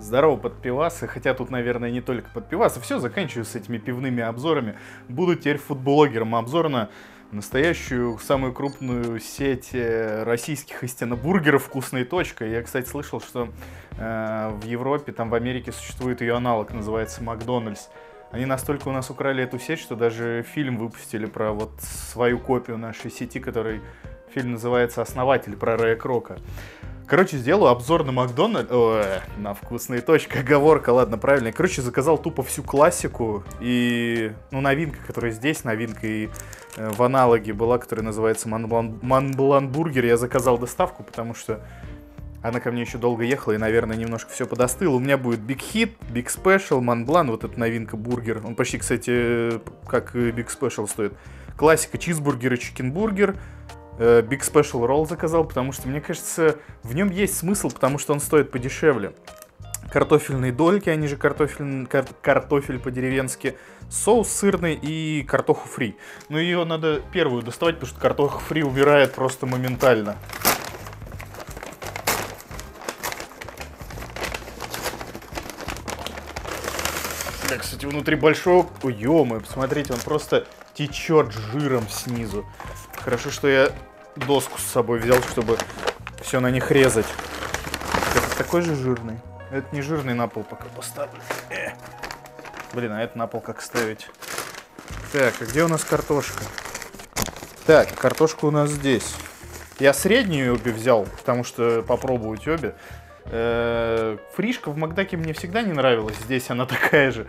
Здорово, подпивасы. Хотя тут, наверное, не только подпивасы. Все, заканчиваю с этими пивными обзорами. Буду теперь футблогером. Обзор на настоящую, самую крупную сеть э, российских истинно бургеров «Вкусная точка». Я, кстати, слышал, что э, в Европе, там в Америке существует ее аналог, называется «Макдональдс». Они настолько у нас украли эту сеть, что даже фильм выпустили про вот свою копию нашей сети, который фильм называется «Основатель» про Рэя Крока. Короче, сделаю обзор на Макдональд... О, на Вкусно и точка. Оговорка, ладно, правильно. Короче, заказал тупо всю классику. И, ну, новинка, которая здесь, новинка и э, в аналоге была, которая называется Манблан... Манблан Бургер. Я заказал доставку, потому что она ко мне еще долго ехала и, наверное, немножко все подостыло. У меня будет Hit, Big Special, Манблан, вот эта новинка бургер. Он почти, кстати, как Big Special стоит. Классика чизбургер и чикенбургер. Э, Big Special Roll заказал, потому что, мне кажется, в нем есть смысл, потому что он стоит подешевле. Картофельные дольки, они же картофель, кар, картофель по-деревенски, соус сырный и картоху фри. Но ее надо первую доставать, потому что картоха фри убирает просто моментально. Да, кстати, внутри большого... Ой, ё посмотрите, он просто течет жиром снизу. Хорошо, что я доску с собой взял, чтобы все на них резать. Это такой же жирный. Это не жирный на пол пока поставлю. Э. Блин, а это на пол как ставить? Так, а где у нас картошка? Так, картошка у нас здесь. Я среднюю обе взял, потому что попробовать обе. Э, фришка в Макдаке мне всегда не нравилась. Здесь она такая же.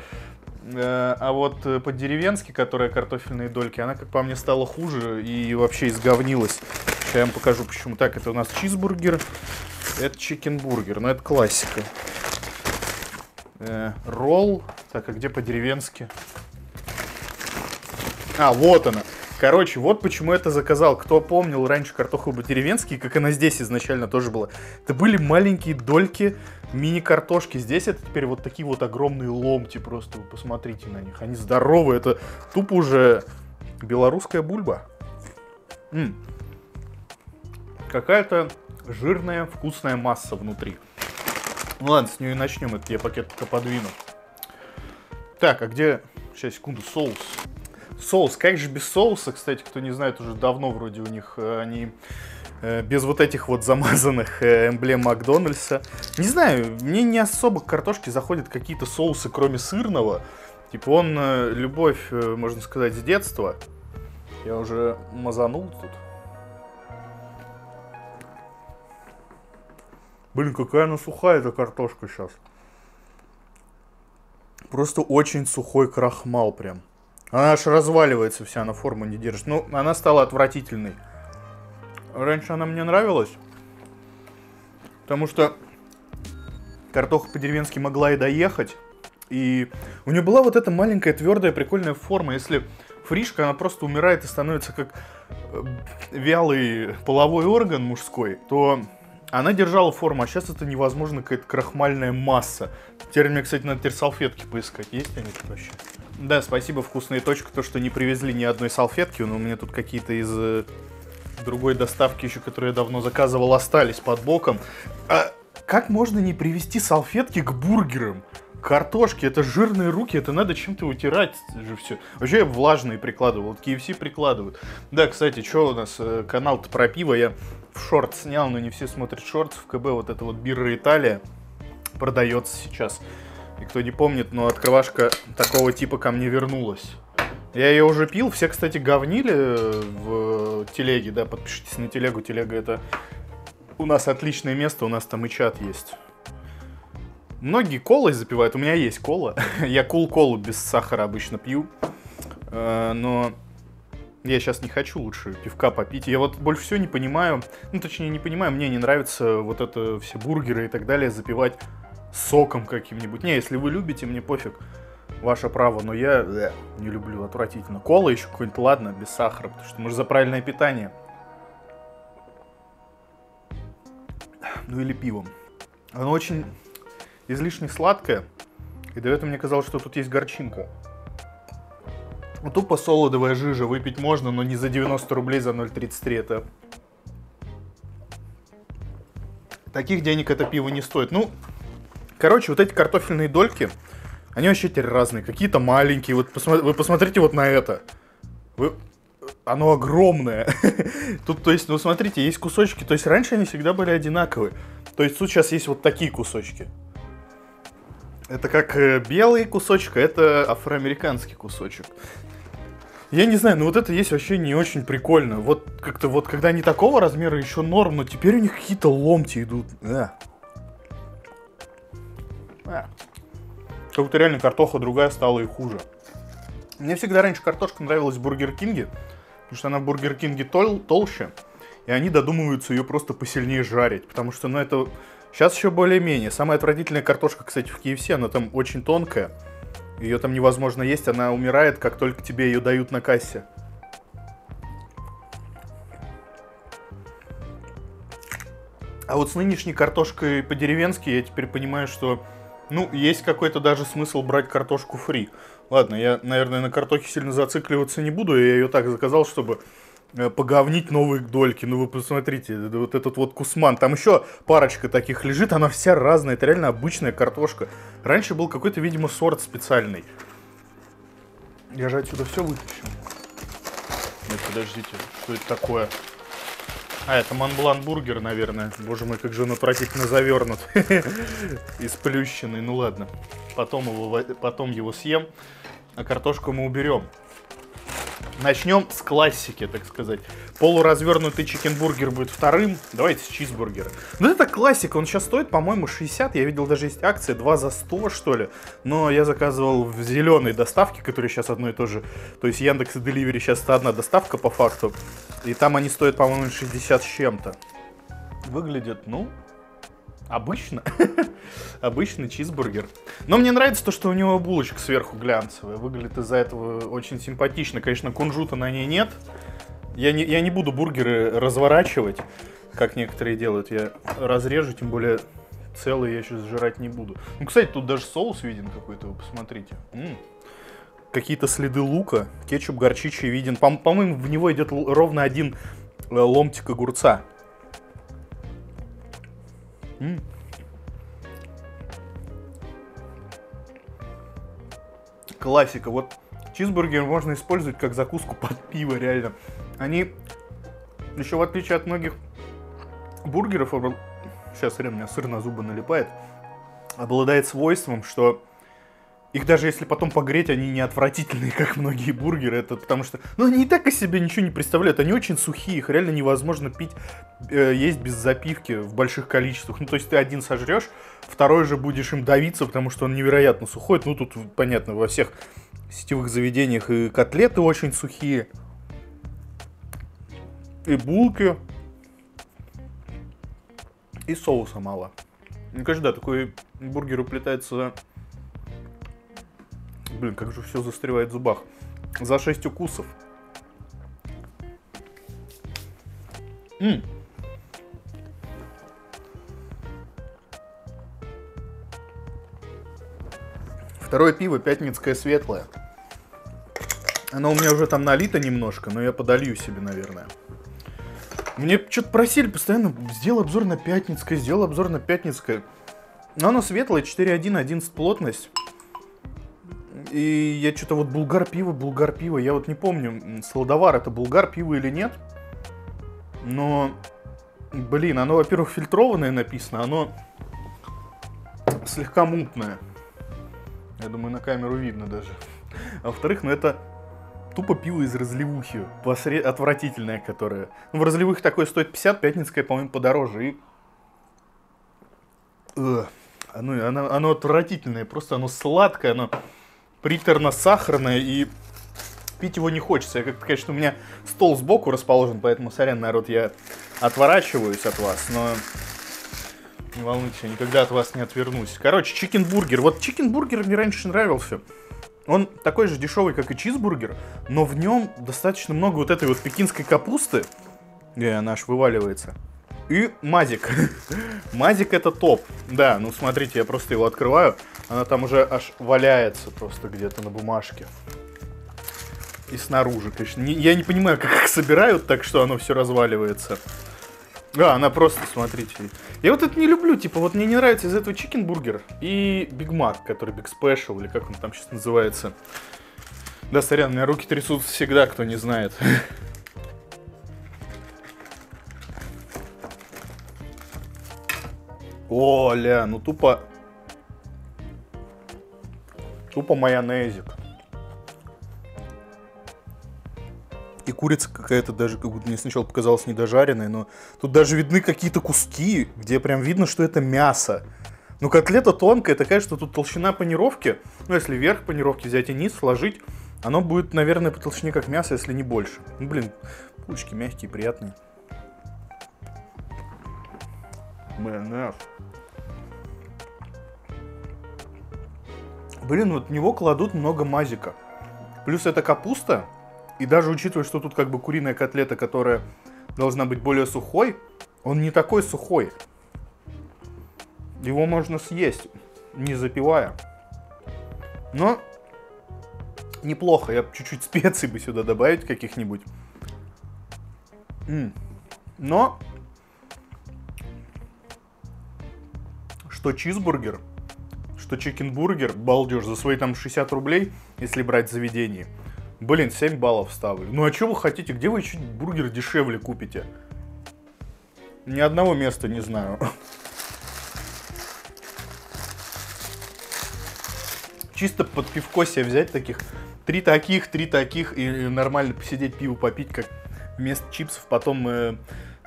Э, а вот э, по-деревенски, которая картофельные дольки, она, как по мне, стала хуже и вообще изговнилась. Сейчас я вам покажу, почему. Так, это у нас чизбургер, это чикенбургер, но это классика. Э, ролл. Так, а где по-деревенски? А, вот она. Короче, вот почему это заказал. Кто помнил раньше картоху по-деревенски, как она здесь изначально тоже была. Это были маленькие дольки мини-картошки. Здесь это теперь вот такие вот огромные ломти просто. Вы посмотрите на них. Они здоровые. Это тупо уже белорусская бульба. М-м. Какая-то жирная вкусная масса внутри. Ну ладно, с нее и начнем. Это я пакет пока подвину. Так, а где... Сейчас, секунду, соус. Соус, как же без соуса, кстати, кто не знает, уже давно вроде у них э, они э, без вот этих вот замазанных э, эмблем Макдональдса. Не знаю, мне не особо к картошке заходят какие-то соусы, кроме сырного. Типа он любовь, можно сказать, с детства. Я уже мазанул тут. Блин, какая она сухая эта картошка сейчас. Просто очень сухой крахмал прям. Она аж разваливается вся, она форму не держит. Ну, она стала отвратительной. Раньше она мне нравилась. Потому что картоха по-деревенски могла и доехать. И у нее была вот эта маленькая твердая прикольная форма. Если фришка, она просто умирает и становится как э, вялый половой орган мужской, то она держала форму, а сейчас это невозможно, какая-то крахмальная масса. Теперь мне, кстати, надо теперь салфетки поискать. Есть они вообще? Да, спасибо, вкусная точка, то, что не привезли ни одной салфетки, но у меня тут какие-то из э, другой доставки еще, которые я давно заказывал, остались под боком. А как можно не привезти салфетки к бургерам? Картошки, это жирные руки, это надо чем-то утирать же все. Вообще я влажные прикладывал, вот KFC прикладывают. Да, кстати, что у нас, э, канал-то про пиво, я в шорт снял, но не все смотрят шорт, в КБ вот это вот Бирра Италия продается сейчас. И кто не помнит, но открывашка такого типа ко мне вернулась. Я ее уже пил, все, кстати, говнили в телеге, да, подпишитесь на телегу, телега это у нас отличное место, у нас там и чат есть. Многие колой запивают, у меня есть кола, я кул-колу без сахара обычно пью, э, но я сейчас не хочу лучше пивка попить. Я вот больше всего не понимаю, ну точнее не понимаю, мне не нравится вот это все бургеры и так далее запивать соком каким-нибудь. Не, если вы любите, мне пофиг. Ваше право, но я э, не люблю, отвратительно. Кола еще какой-нибудь, ладно, без сахара, потому что мы же за правильное питание. Ну или пивом. Оно очень излишне сладкое. И до этого мне казалось, что тут есть горчинка. Ну, тупо солодовая жижа выпить можно, но не за 90 рублей за 0,33. Это... Таких денег это пиво не стоит. Ну, Короче, вот эти картофельные дольки, они вообще теперь разные. Какие-то маленькие. Вот посмотри, вы посмотрите вот на это. Вы... Оно огромное. Тут, то есть, ну смотрите, есть кусочки. То есть раньше они всегда были одинаковые. То есть тут сейчас есть вот такие кусочки. Это как э, белый кусочек, а это афроамериканский кусочек. Я не знаю, ну вот это есть вообще не очень прикольно. Вот как-то вот, когда они такого размера, еще норм, но теперь у них какие-то ломти идут. Да. А. Как будто реально картоха другая стала и хуже. Мне всегда раньше картошка нравилась в Бургер Кинге, потому что она в Бургер Кинге тол толще, и они додумываются ее просто посильнее жарить, потому что, ну, это... Сейчас еще более-менее. Самая отвратительная картошка, кстати, в KFC, она там очень тонкая, ее там невозможно есть, она умирает, как только тебе ее дают на кассе. А вот с нынешней картошкой по-деревенски я теперь понимаю, что, ну, есть какой-то даже смысл брать картошку фри. Ладно, я, наверное, на картохе сильно зацикливаться не буду, я ее так заказал, чтобы Э, поговнить новые дольки. Ну вы посмотрите, вот этот вот кусман. Там еще парочка таких лежит, она вся разная. Это реально обычная картошка. Раньше был какой-то, видимо, сорт специальный. Я же отсюда все вытащу. Нет, подождите, что это такое? А, это Монблан бургер, наверное. Боже мой, как же он отвратительно завернут. И сплющенный. Ну ладно. Потом его, потом его съем. А картошку мы уберем. Начнем с классики, так сказать. Полуразвернутый чикенбургер будет вторым. Давайте с чизбургера. Ну, это классика. Он сейчас стоит, по-моему, 60. Я видел, даже есть акция 2 за 100, что ли. Но я заказывал в зеленой доставке, которая сейчас одно и то же. То есть Яндекс и Delivery сейчас это одна доставка по факту. И там они стоят, по-моему, 60 с чем-то. Выглядят, ну, Обычно. Обычный чизбургер. Но мне нравится то, что у него булочка сверху глянцевая. Выглядит из-за этого очень симпатично. Конечно, кунжута на ней нет. Я не, я не буду бургеры разворачивать, как некоторые делают. Я разрежу, тем более целый я сейчас жрать не буду. Ну, кстати, тут даже соус виден какой-то, вы посмотрите. Какие-то следы лука. Кетчуп горчичий виден. По- по-моему, в него идет ровно один э, ломтик огурца. М. Классика. Вот чизбургер можно использовать как закуску под пиво, реально. Они еще в отличие от многих бургеров, сейчас хрен, у меня сыр на зубы налипает, обладает свойством, что их даже если потом погреть, они не отвратительные, как многие бургеры. Это потому что, ну, они и так из себя ничего не представляют. Они очень сухие, их реально невозможно пить, э, есть без запивки в больших количествах. Ну, то есть ты один сожрешь, второй же будешь им давиться, потому что он невероятно сухой. Ну, тут, понятно, во всех сетевых заведениях и котлеты очень сухие. И булки. И соуса мало. Мне кажется, да, такой бургер уплетается Блин, как же все застревает в зубах. За 6 укусов. М. Второе пиво пятницкое светлое. Оно у меня уже там налито немножко, но я подолью себе, наверное. Мне что-то просили постоянно, сделай обзор на пятницкое, сделай обзор на пятницкое. Но оно светлое, 4.1, 11 плотность. И я что-то вот булгар пиво, булгар пиво, я вот не помню, сладовар это булгар пиво или нет. Но, блин, оно, во-первых, фильтрованное написано, оно слегка мутное. Я думаю, на камеру видно даже. А во-вторых, ну это тупо пиво из разливухи. Посред... Отвратительное, которое. Ну, в разливухе такое стоит 50, пятницкое, по-моему, подороже. И... Оно, оно, оно отвратительное, просто оно сладкое, оно приторно-сахарное, и пить его не хочется. Я как-то, конечно, у меня стол сбоку расположен, поэтому, сорян, народ, я отворачиваюсь от вас, но не волнуйтесь, я никогда от вас не отвернусь. Короче, чикенбургер. Вот чикенбургер мне раньше нравился. Он такой же дешевый, как и чизбургер, но в нем достаточно много вот этой вот пекинской капусты. Где она аж вываливается. И Мазик. Мазик это топ. Да, ну смотрите, я просто его открываю. Она там уже аж валяется просто где-то на бумажке. И снаружи, конечно. Не, я не понимаю, как их собирают так, что оно все разваливается. Да, она просто, смотрите. Я вот это не люблю, типа, вот мне не нравится из этого чикенбургер и Биг Мак, который Биг Спешл, или как он там сейчас называется. Да, сорян, у меня руки трясутся всегда, кто не знает. Оля, ну тупо... Тупо майонезик. И курица какая-то даже, как будто мне сначала показалась недожаренная, но тут даже видны какие-то куски, где прям видно, что это мясо. Ну, котлета тонкая, такая, что тут толщина панировки, ну, если верх панировки взять и низ сложить, оно будет, наверное, по толщине как мясо, если не больше. Ну, блин, булочки мягкие, приятные. Майонез. Блин, вот в него кладут много мазика. Плюс это капуста. И даже учитывая, что тут как бы куриная котлета, которая должна быть более сухой, он не такой сухой. Его можно съесть, не запивая. Но неплохо. Я чуть-чуть специй бы сюда добавить каких-нибудь. Но что чизбургер, что чикенбургер, балдеж, за свои там 60 рублей, если брать заведение. Блин, 7 баллов ставлю. Ну а что вы хотите? Где вы чуть бургер дешевле купите? Ни одного места не знаю. Чисто под пивко себе взять таких. Три таких, три таких, и нормально посидеть, пиво попить, как вместо чипсов, потом э,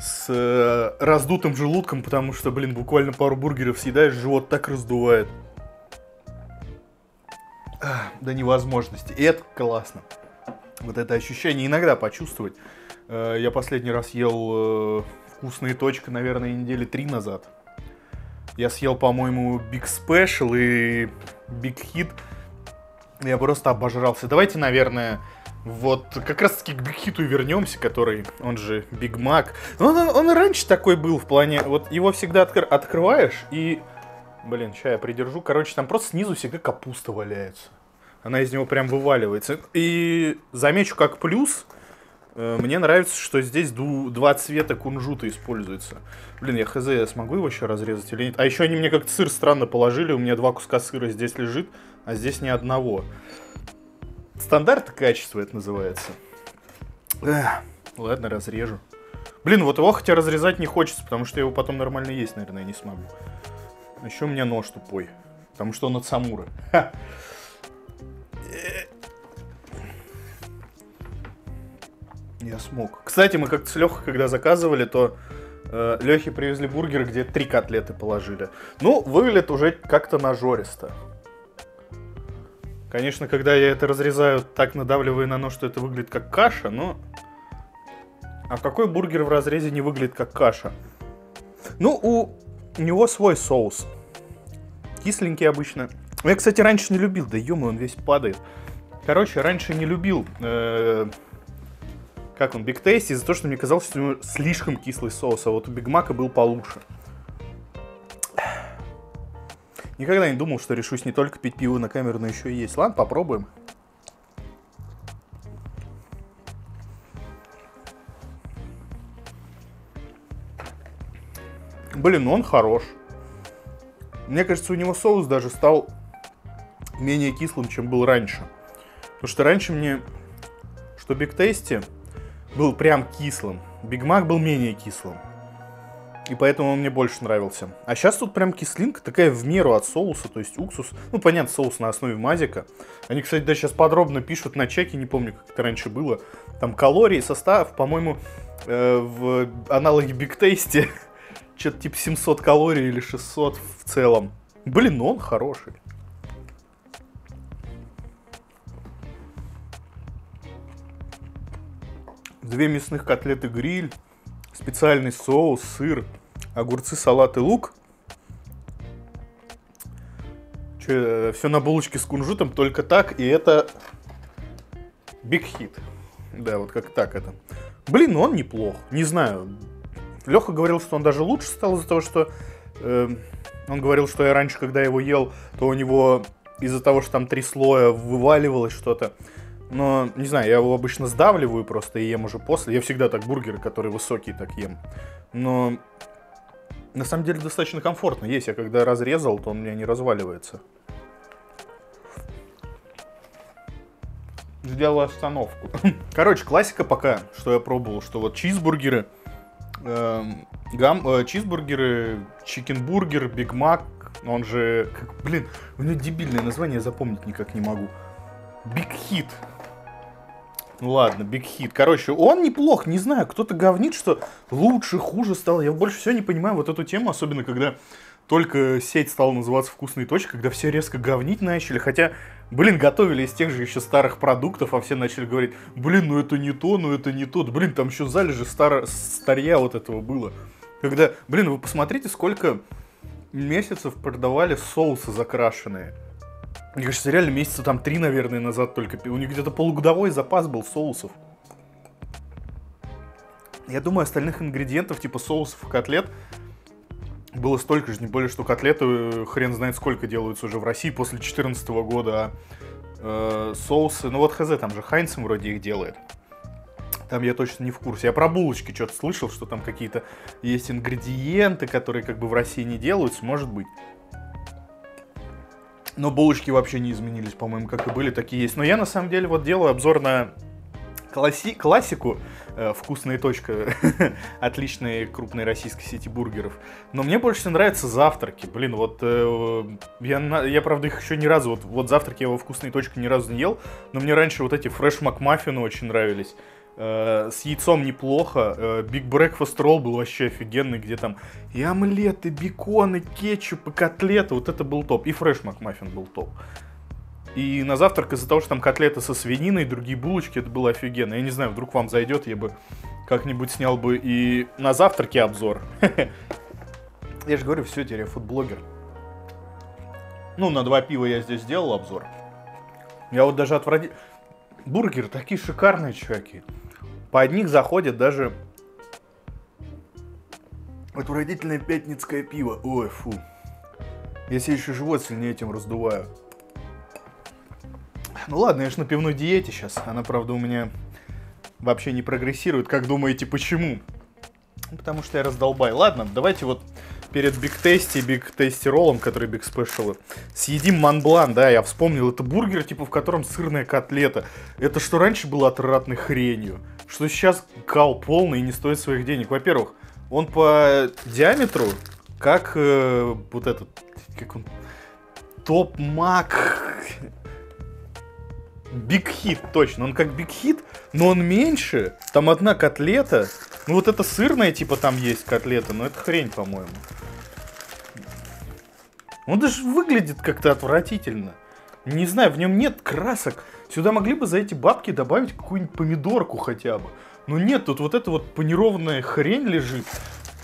с э, раздутым желудком, потому что, блин, буквально пару бургеров съедаешь, живот так раздувает до невозможности. И это классно. Вот это ощущение иногда почувствовать. Э, я последний раз ел э, вкусные точки, наверное, недели три назад. Я съел, по-моему, Big Special и Big Hit. Я просто обожрался. Давайте, наверное, вот как раз таки к Hit вернемся, который, он же Big Mac. Он, он, он раньше такой был в плане, вот его всегда откр- открываешь и Блин, сейчас я придержу. Короче, там просто снизу всегда капуста валяется. Она из него прям вываливается. И замечу как плюс, э, мне нравится, что здесь два цвета кунжута используются. Блин, я хз, я смогу его еще разрезать или нет? А еще они мне как-то сыр странно положили, у меня два куска сыра здесь лежит, а здесь ни одного. Стандарт качества это называется. Эх, ладно, разрежу. Блин, вот его хотя разрезать не хочется, потому что я его потом нормально есть, наверное, не смогу. Еще у меня нож тупой. Потому что он от Самура. Я смог. Кстати, мы как-то с Лехой, когда заказывали, то э, Лехе привезли бургер, где три котлеты положили. Ну, выглядит уже как-то нажористо. Конечно, когда я это разрезаю, так надавливая на нож, что это выглядит как каша, но... А какой бургер в разрезе не выглядит как каша? Ну, у него свой соус. Кисленький обычно. Я, кстати, раньше не любил. Да ё он весь падает. Короче, раньше не любил... Э, как он, Биг Тейсти, из-за того, что мне казалось, что у него слишком кислый соус, а вот у Биг Мака был получше. Никогда не думал, что решусь не только пить пиво на камеру, но еще и есть. Ладно, попробуем. Блин, он хорош. Мне кажется, у него соус даже стал менее кислым, чем был раньше. Потому что раньше мне, что Биг Тейсти был прям кислым, Биг Мак был менее кислым. И поэтому он мне больше нравился. А сейчас тут прям кислинка такая в меру от соуса, то есть уксус. Ну, понятно, соус на основе мазика. Они, кстати, да, сейчас подробно пишут на чеке, не помню, как это раньше было. Там калории, состав, по-моему, э, в аналоге Биг Тейсти что-то типа 700 калорий или 600 в целом. Блин, ну он хороший. Две мясных котлеты гриль, специальный соус, сыр, огурцы, салат и лук. Че, все на булочке с кунжутом, только так, и это биг хит. Да, вот как так это. Блин, он неплох. Не знаю, Леха говорил, что он даже лучше стал из-за того, что... Э, он говорил, что я раньше, когда его ел, то у него из-за того, что там три слоя вываливалось что-то. Но, не знаю, я его обычно сдавливаю просто и ем уже после. Я всегда так бургеры, которые высокие, так ем. Но на самом деле достаточно комфортно есть. Я когда разрезал, то он у меня не разваливается. Сделал остановку. Короче, классика пока, что я пробовал, что вот чизбургеры, э, гам, э, чизбургеры, чикенбургер, Биг Мак, он же, как, блин, у него дебильное название, я запомнить никак не могу. Биг Хит. Ну ладно, Биг Хит. Короче, он неплох, не знаю, кто-то говнит, что лучше, хуже стало. Я больше всего не понимаю вот эту тему, особенно когда только сеть стала называться «Вкусно и точка», когда все резко говнить начали, хотя, блин, готовили из тех же еще старых продуктов, а все начали говорить, блин, ну это не то, ну это не то, блин, там еще в зале же старо, старья вот этого было. Когда, блин, вы посмотрите, сколько месяцев продавали соусы закрашенные. Мне кажется, реально месяца там три, наверное, назад только. У них где-то полугодовой запас был соусов. Я думаю, остальных ингредиентов, типа соусов и котлет, было столько же, не более, что котлеты э, хрен знает сколько делаются уже в России после 2014 года. А э, соусы, ну вот хз, там же Хайнцем вроде их делает. Там я точно не в курсе. Я про булочки что-то слышал, что там какие-то есть ингредиенты, которые как бы в России не делаются, может быть. Но булочки вообще не изменились, по-моему, как и были, такие есть. Но я на самом деле вот делаю обзор на класси классику э, «Вкусная точка», отличной крупной российской сети бургеров. Но мне больше всего нравятся завтраки. Блин, вот э, я, я, правда, их еще ни разу, вот, вот завтраки я во «Вкусно и точке» ни разу не ел, но мне раньше вот эти фреш макмаффины очень нравились. Э, с яйцом неплохо. Big Breakfast Roll был вообще офигенный, где там и омлеты, беконы, кетчуп, и котлеты. Вот это был топ. И фреш макмаффин был топ. И на завтрак из-за того, что там котлеты со свининой, другие булочки, это было офигенно. Я не знаю, вдруг вам зайдет, я бы как-нибудь снял бы и на завтраке обзор. Я же говорю, все, теперь я фудблогер. Ну, на два пива я здесь сделал обзор. Я вот даже отвради... Бургеры такие шикарные, чуваки. По одних заходят даже отвратительное пятницкое пиво. Ой, фу. Я себе еще живот сильнее этим раздуваю. Ну ладно, я же на пивной диете сейчас. Она, правда, у меня вообще не прогрессирует. Как думаете, почему? Потому что я раздолбай. Ладно, давайте вот перед Биг Тейсти, Биг Тейсти роллом, который Биг Спешл, съедим Монблан, да, я вспомнил, это бургер, типа, в котором сырная котлета. Это что раньше было отвратной хренью, что сейчас кал полный и не стоит своих денег. Во-первых, он по диаметру, как э, вот этот, как он, Топ Мак, Биг Хит, точно. Он как Биг Хит, но он меньше. Там одна котлета. Ну вот это сырная, типа, там есть котлета, но это хрень, по-моему. Он даже выглядит как-то отвратительно. Не знаю, в нем нет красок. Сюда могли бы за эти бабки добавить какую-нибудь помидорку хотя бы. Но нет, тут вот эта вот панированная хрень лежит.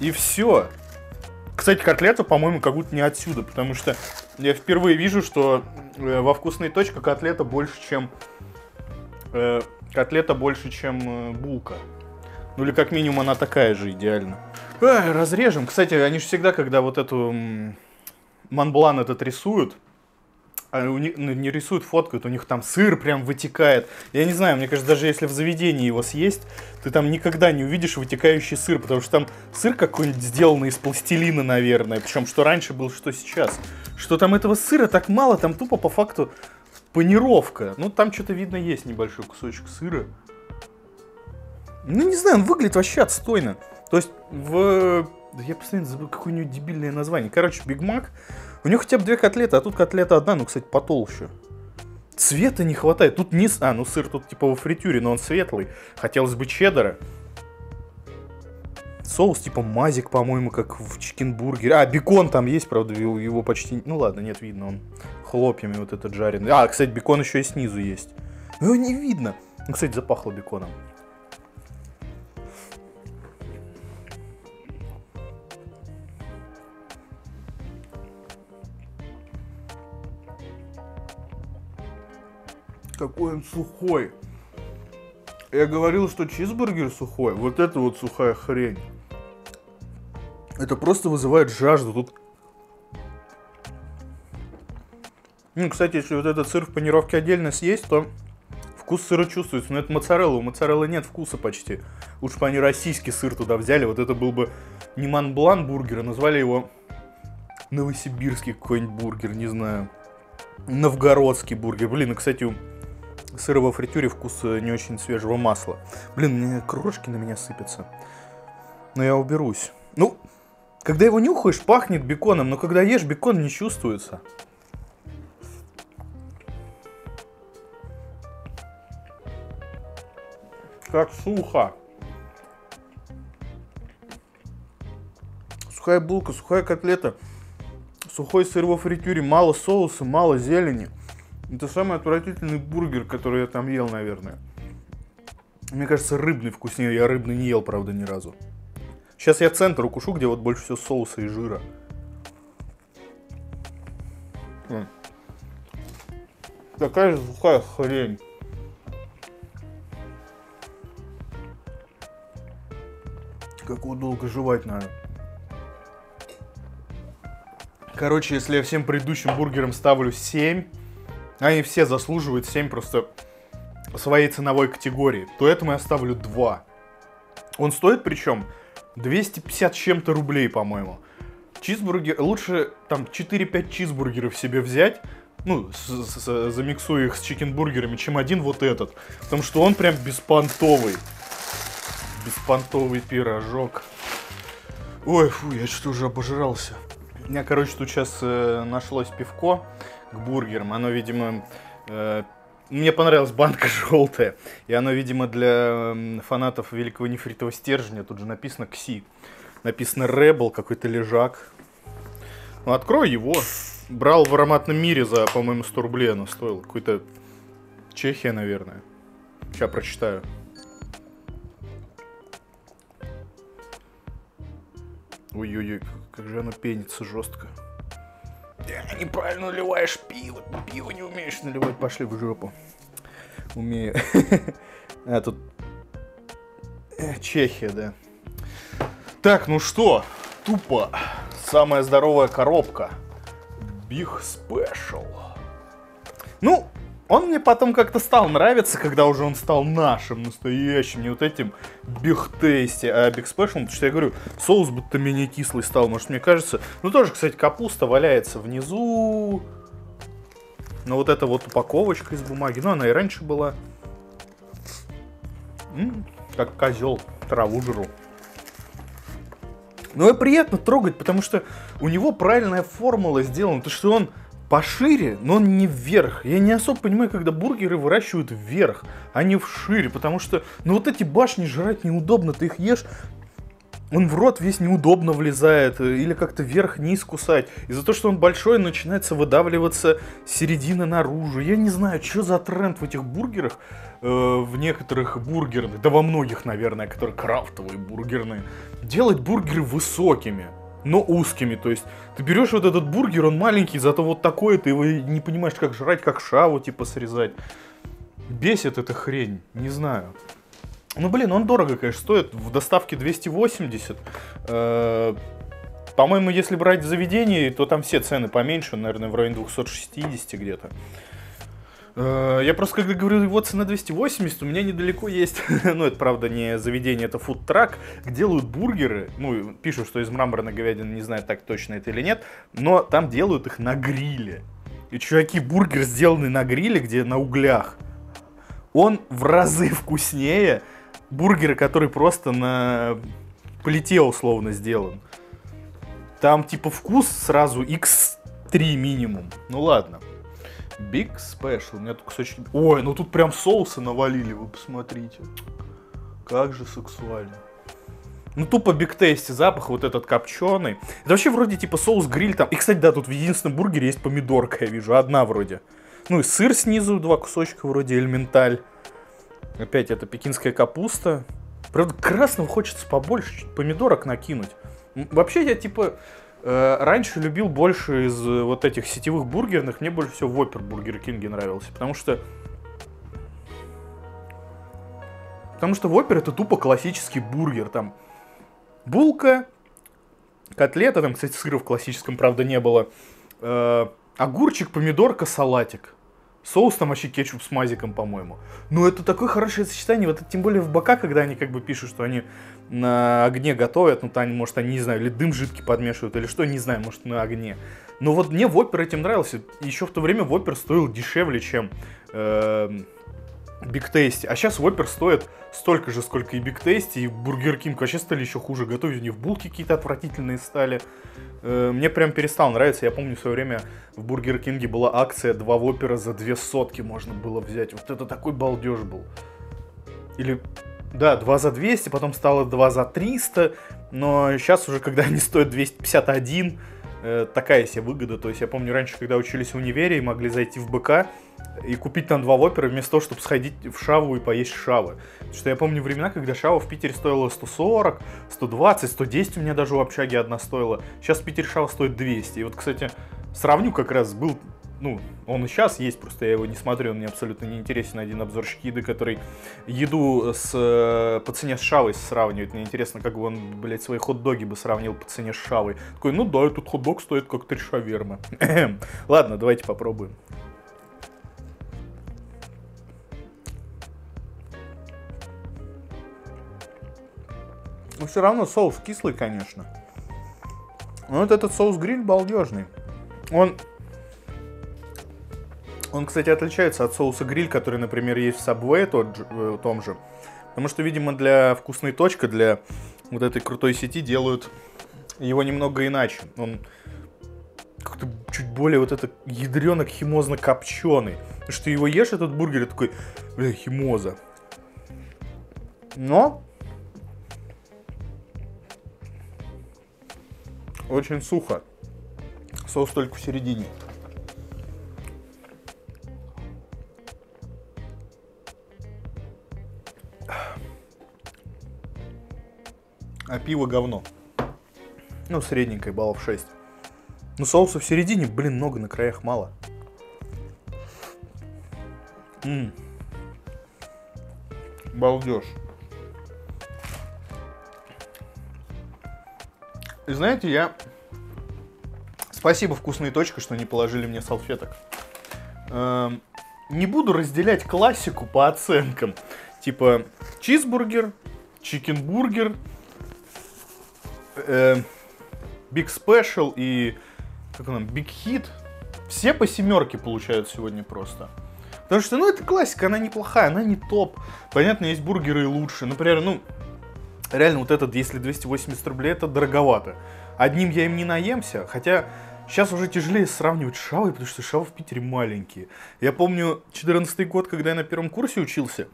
И все. Кстати, котлета, по-моему, как будто не отсюда, потому что я впервые вижу, что э, во вкусной точке котлета больше, чем э, котлета больше, чем э, булка. Ну или как минимум она такая же идеально. Эх, разрежем. Кстати, они же всегда, когда вот эту Монблан этот рисуют, а у них, ну, не рисуют, фоткают, у них там сыр прям вытекает. Я не знаю, мне кажется, даже если в заведении его съесть, ты там никогда не увидишь вытекающий сыр, потому что там сыр какой-нибудь сделанный из пластилина, наверное. Причем, что раньше был, что сейчас. Что там этого сыра так мало, там тупо по факту панировка. Ну, там что-то видно есть небольшой кусочек сыра. Ну, не знаю, он выглядит вообще отстойно. То есть, в... Я постоянно забыл какое-нибудь дебильное название. Короче, Биг Мак у него хотя бы две котлеты, а тут котлета одна, ну, кстати, потолще. Цвета не хватает. Тут не... А, ну сыр тут типа во фритюре, но он светлый. Хотелось бы чеддера. Соус типа мазик, по-моему, как в чикенбургере. А, бекон там есть, правда, его почти... Ну ладно, нет, видно, он хлопьями вот этот жареный. А, кстати, бекон еще и снизу есть. Но его не видно. Ну, кстати, запахло беконом. Какой он сухой. Я говорил, что чизбургер сухой. Вот это вот сухая хрень. Это просто вызывает жажду. Тут... Ну, кстати, если вот этот сыр в панировке отдельно съесть, то вкус сыра чувствуется, но это моцарелла, у моцареллы нет вкуса почти. Лучше бы они российский сыр туда взяли, вот это был бы не Монблан бургер, а назвали его новосибирский какой-нибудь бургер, не знаю. Новгородский бургер. Блин, и, кстати, сыра во фритюре вкус э, не очень свежего масла. Блин, меня крошки на меня сыпятся. Но я уберусь. Ну, когда его нюхаешь, пахнет беконом, но когда ешь, бекон не чувствуется. Как сухо. Сухая булка, сухая котлета, сухой сыр во фритюре, мало соуса, мало зелени. Это самый отвратительный бургер, который я там ел, наверное. Мне кажется, рыбный вкуснее. Я рыбный не ел, правда, ни разу. Сейчас я центр укушу, где вот больше всего соуса и жира. Такая же сухая хрень. Как его долго жевать надо. Короче, если я всем предыдущим бургерам ставлю 7, они все заслуживают 7 просто своей ценовой категории, то этому я ставлю 2. Он стоит причем 250 чем-то рублей, по-моему. Чизбургер, лучше там 4-5 чизбургеров себе взять, ну, с, с, замиксуя их с чикенбургерами, чем один вот этот. Потому что он прям беспонтовый беспонтовый пирожок. Ой, фу, я что-то уже обожрался. У меня, короче, тут сейчас э, нашлось пивко к бургерам. Оно, видимо, э, мне понравилась банка желтая. И оно, видимо, для фанатов великого нефритового стержня. Тут же написано КСИ. Написано Rebel, какой-то лежак. Ну, открой его. Брал в ароматном мире за, по-моему, 100 рублей оно стоило. Какой-то Чехия, наверное. Сейчас прочитаю. Ой-ой-ой, как же оно пенится жестко. Неправильно наливаешь пиво. Пиво не умеешь наливать. Пошли в жопу. Умею. А, тут... Э, Чехия, да. Так, ну что? Тупо. Самая здоровая коробка. Big Special. Ну, он мне потом как-то стал нравиться, когда уже он стал нашим, настоящим, не вот этим Tasty, а Special, потому что я говорю, соус будто менее кислый стал, может мне кажется. Ну тоже, кстати, капуста валяется внизу. Но вот эта вот упаковочка из бумаги, ну она и раньше была. М-м, как козел, траву жру. Но и приятно трогать, потому что у него правильная формула сделана, то что он пошире, но не вверх. Я не особо понимаю, когда бургеры выращивают вверх, а не вшире, потому что, ну вот эти башни жрать неудобно, ты их ешь, он в рот весь неудобно влезает, э, или как-то вверх-низ кусать. Из-за того, что он большой, начинается выдавливаться середина наружу. Я не знаю, что за тренд в этих бургерах, э, в некоторых бургерных, да во многих, наверное, которые крафтовые бургерные, делать бургеры высокими но узкими. То есть ты берешь вот этот бургер, он маленький, зато вот такой, ты его не понимаешь, как жрать, как шаву типа срезать. Бесит эта хрень, не знаю. Ну, блин, он дорого, конечно, стоит. В доставке 280. Э, по-моему, если брать заведение, то там все цены поменьше, наверное, в районе 260 где-то. Э, я просто, когда говорю, его цена 280, у меня недалеко есть, ну, это, правда, не заведение, это фудтрак, где делают бургеры, ну, пишут, что из мраморной говядины, не знаю, так точно это или нет, но там делают их на гриле. И, чуваки, бургер сделанный на гриле, где на углях, он в разы вкуснее бургера, который просто на плите условно сделан. Там, типа, вкус сразу x3 минимум. Ну, ладно. Big Special. У меня тут кусочки... Ой, ну тут прям соусы навалили, вы посмотрите. Как же сексуально. Ну, тупо биг тесте запах вот этот копченый. Это вообще вроде типа соус гриль там. И, кстати, да, тут в единственном бургере есть помидорка, я вижу. Одна вроде. Ну и сыр снизу, два кусочка вроде элементаль. Опять это пекинская капуста. Правда, красного хочется побольше, помидорок накинуть. Вообще я типа раньше любил больше из э, вот этих сетевых бургерных, мне больше всего Вопер Бургер Кинге нравился, потому что... Потому что Вопер это тупо классический бургер, там булка, котлета, там, кстати, сыра в классическом, правда, не было, э, огурчик, помидорка, салатик. Соус там вообще кетчуп с мазиком, по-моему. Ну, это такое хорошее сочетание. Вот тем более в бока, когда они как бы пишут, что они на огне готовят. Ну, там, может, они, не знаю, или дым жидкий подмешивают, или что, не знаю, может, на огне. Но вот мне Воппер этим нравился. Еще в то время Воппер стоил дешевле, чем... Э Биг Тейсти. А сейчас Воппер стоит столько же, сколько и Биг Тейсти, и Бургер Кинг вообще стали еще хуже готовить. У них булки какие-то отвратительные стали. Э, мне прям перестал нравиться. Я помню, в свое время в Бургер Кинге была акция два Воппера за две сотки можно было взять. Вот это такой балдеж был. Или да, 2 за 200, потом стало 2 за 300, но сейчас уже, когда они стоят 251, э, такая себе выгода. То есть я помню раньше, когда учились в универе и могли зайти в БК и купить там два вопера вместо того, чтобы сходить в шаву и поесть шавы. Потому что я помню времена, когда шава в Питере стоила 140, 120, 110 у меня даже у общаги одна стоила. Сейчас в Питере шава стоит 200. И вот, кстати, сравню как раз был ну, он и сейчас есть, просто я его не смотрю, он мне абсолютно не интересен. Один обзорщик еды, который еду с, э, по цене с шавой сравнивает. Мне интересно, как бы он, блядь, свои хот-доги бы сравнил по цене с шавой. Такой, ну да, этот хот-дог стоит как три шавермы. Ладно, давайте попробуем. Но все равно соус кислый, конечно. Но вот этот соус гриль балдежный. Он он, кстати, отличается от соуса гриль, который, например, есть в Subway тот же, э, том же. Потому что, видимо, для вкусной точки, для вот этой крутой сети делают его немного иначе. Он как-то чуть более вот это ядренок химозно-копченый. Что его ешь, этот бургер, и такой, бля, химоза. Но очень сухо. Соус только в середине. а пиво говно. Ну, средненькое, баллов 6. Ну, соуса в середине, блин, много, на краях мало. Ммм. Балдеж. И знаете, я... Спасибо вкусной точка, что не положили мне салфеток. Эм, не буду разделять классику по оценкам. Типа чизбургер, чикенбургер, э, Big Special и как он, Big Hit, все по семерке получают сегодня просто. Потому что, ну, это классика, она неплохая, она не топ. Понятно, есть бургеры и лучше. Например, ну, реально вот этот, если 280 рублей, это дороговато. Одним я им не наемся, хотя сейчас уже тяжелее сравнивать с Шавой, потому что Шавы в Питере маленькие. Я помню 14 год, когда я на первом курсе учился,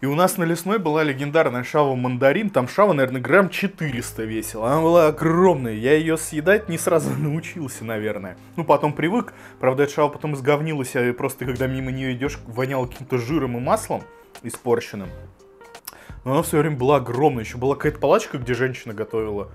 и у нас на лесной была легендарная шава мандарин. Там шава, наверное, грамм 400 весила. Она была огромная. Я ее съедать не сразу научился, наверное. Ну, потом привык. Правда, эта шава потом изговнилась. И просто, когда мимо нее идешь, вонял каким-то жиром и маслом испорченным. Но она все время была огромная. Еще была какая-то палачка, где женщина готовила.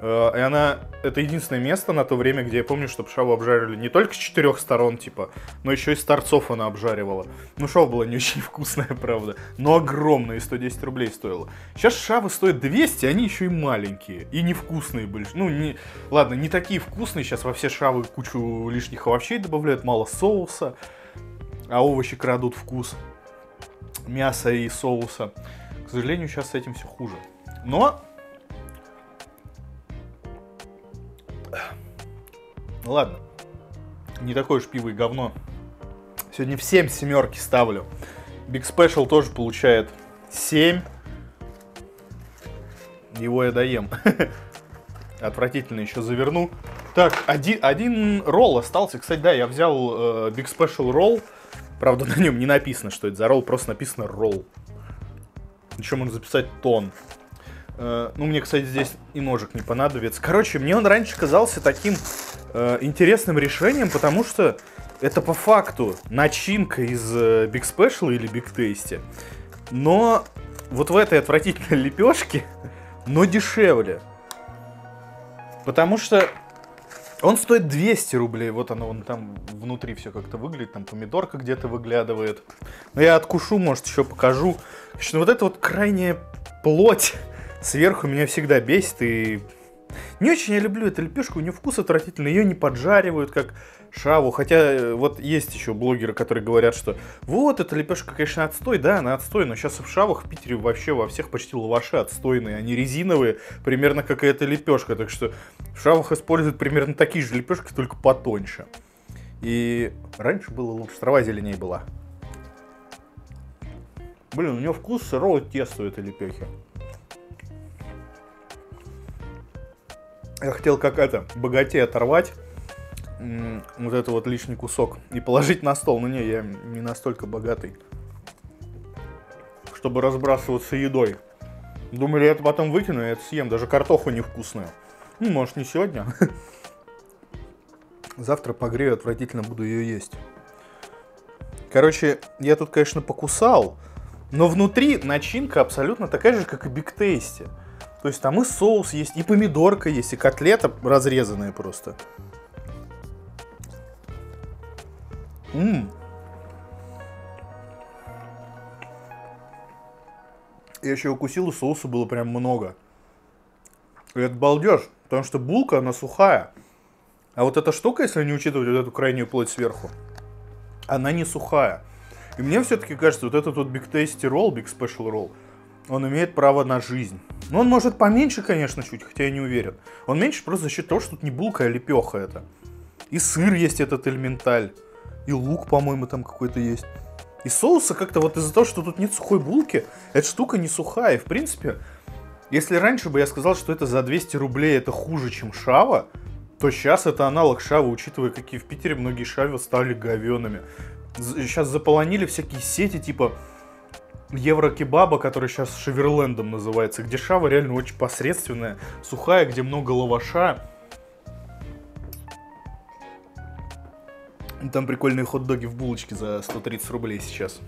Э, и она, это единственное место на то время, где я помню, что шаву обжаривали не только с четырех сторон, типа, но еще и с торцов она обжаривала. Ну, шава была не очень вкусная, правда, но огромная, и 110 рублей стоила. Сейчас шавы стоят 200, они еще и маленькие, и невкусные больше. Ну, не, ладно, не такие вкусные, сейчас во все шавы кучу лишних овощей добавляют, мало соуса, а овощи крадут вкус мяса и соуса. К сожалению, сейчас с этим все хуже. Но Ну ладно. Не такое уж пиво и говно. Сегодня в 7 семерки ставлю. Big Special тоже получает 7. Его я доем. Отвратительно еще заверну. Так, один, один ролл остался. Кстати, да, я взял э, Big Special ролл. Правда, на нем не написано, что это за ролл, просто написано ролл. Еще можно записать тон. Э, ну, мне, кстати, здесь и ножик не понадобится. Короче, мне он раньше казался таким э, интересным решением, потому что это по факту начинка из э, Big Special или Big Tasty. Но вот в этой отвратительной лепешке, но дешевле. Потому что он стоит 200 рублей. Вот оно вон там внутри все как-то выглядит. Там помидорка где-то выглядывает. Но я откушу, может, еще покажу. Конечно, вот эта вот крайняя плоть сверху меня всегда бесит. И Не очень я люблю эту лепешку, у нее вкус отвратительный, ее не поджаривают, как шаву. Хотя э, вот есть еще блогеры, которые говорят, что вот эта лепешка, конечно, отстой, да, она отстой, но сейчас в шавах в Питере вообще во всех почти лаваши отстойные, они резиновые, примерно как и эта лепешка. Так что в шавах используют примерно такие же лепешки, только потоньше. И раньше было лучше, трава зеленее была. Блин, у него вкус сырого теста у этой лепехи. Я хотел как это, богатей оторвать вот это вот лишний кусок и положить на стол. Но не, я не настолько богатый, чтобы разбрасываться едой. Думали, я это потом выкину, я это съем. Даже картоху невкусную. Ну, может, не сегодня. Завтра погрею, отвратительно буду ее есть. Короче, я тут, конечно, покусал, но внутри начинка абсолютно такая же, как и Биг Тейсти. То есть там и соус есть, и помидорка есть, и котлета разрезанная просто. Ммм. Я еще укусил, и соуса было прям много. И это балдеж, потому что булка, она сухая. А вот эта штука, если не учитывать вот эту крайнюю плоть сверху, она не сухая. И мне все-таки кажется, вот этот вот Big Tasty Roll, Big Special Roll, он имеет право на жизнь. Но он может поменьше, конечно, чуть, хотя я не уверен. Он меньше просто за счет того, что тут не булка, а лепеха это. И сыр есть этот элементаль. И лук, по-моему, там какой-то есть. И соуса как-то вот из-за того, что тут нет сухой булки, эта штука не сухая. И, в принципе, если раньше бы я сказал, что это за 200 рублей это хуже, чем шава, то сейчас это аналог шавы, учитывая, какие в Питере многие шавы стали говеными. Сейчас заполонили всякие сети, типа Еврокебаба, который сейчас Шеверлендом называется, где шава реально очень посредственная, сухая, где много лаваша. Там прикольные хот-доги в булочке за 130 рублей сейчас.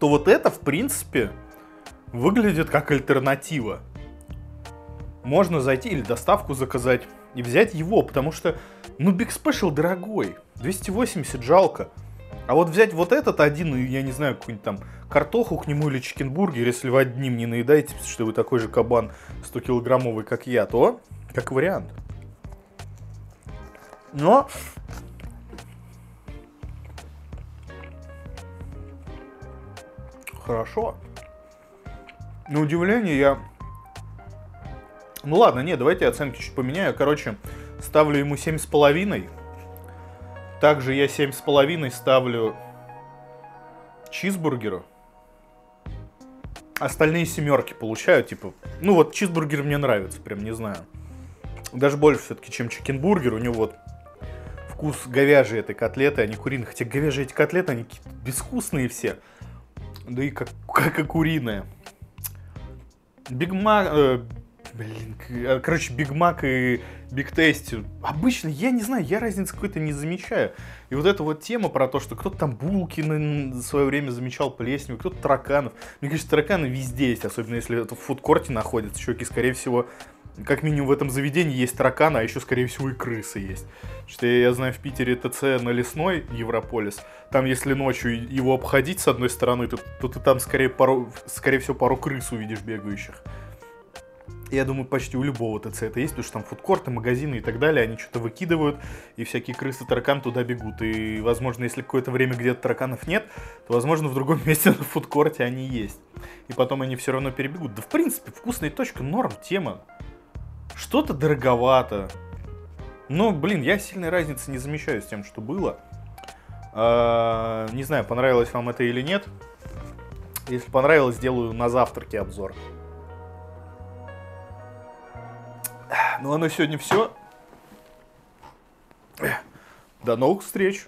То вот это, в принципе, выглядит как альтернатива. Можно зайти или доставку заказать и взять его, потому что, ну, Big Special дорогой. 280 жалко. А вот взять вот этот один, я не знаю, какую-нибудь там картоху к нему или чикенбургер, если вы одним не наедаете, что вы такой же кабан 100-килограммовый, как я, то как вариант. Но хорошо. На удивление я... Ну ладно, не, давайте оценки чуть поменяю. Короче, ставлю ему 7,5. Также я 7,5 ставлю чизбургеру. Остальные семерки получаю, типа... Ну вот чизбургер мне нравится, прям не знаю. Даже больше все-таки, чем чикенбургер. У него вот вкус говяжьей этой котлеты, а не куриной. Хотя говяжьи эти котлеты, они безвкусные все. Да и как, как и куриная. Биг Мак... Э, блин, э, короче, Биг Мак и Биг Тейсти. Обычно, я не знаю, я разницы какой-то не замечаю. И вот эта вот тема про то, что кто-то там булки на свое время замечал плесенью, кто-то тараканов. Мне кажется, тараканы везде есть, особенно если это в фудкорте находятся. Щеки, скорее всего, как минимум в этом заведении есть тараканы, а еще, скорее всего, и крысы есть. Что я, я знаю, в Питере ТЦ на Лесной, Европолис, там, если ночью его обходить с одной стороны, то, то ты там, скорее, пару, скорее всего, пару крыс увидишь бегающих. Я думаю, почти у любого ТЦ это есть, потому что там фудкорты, магазины и так далее, они что-то выкидывают, и всякие крысы, таракан туда бегут. И, возможно, если какое-то время где-то тараканов нет, то, возможно, в другом месте на фудкорте они есть. И потом они все равно перебегут. Да, в принципе, вкусная точка, норм, тема. Что-то дороговато. Но, блин, я сильной разницы не замечаю с тем, что было. А, не знаю, понравилось вам это или нет. Если понравилось, сделаю на завтраке обзор. Ну а на сегодня все. До новых встреч.